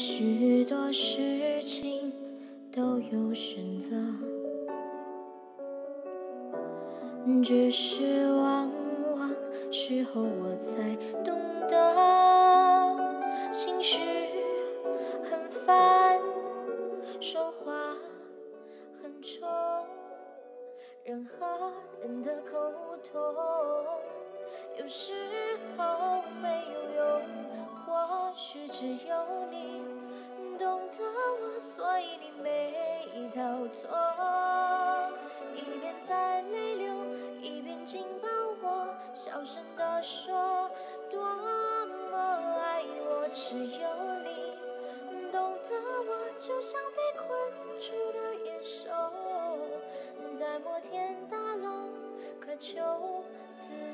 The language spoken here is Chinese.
许多事情都有选择，只是往往事后我才懂得，情绪很烦，说话很冲，人和人的沟通有时是只有你懂得我，所以你没逃脱，一边在泪流，一边紧抱我，小声地说多么爱我，只有你懂得我，就像被困住的野兽，在摩天大楼渴求自由。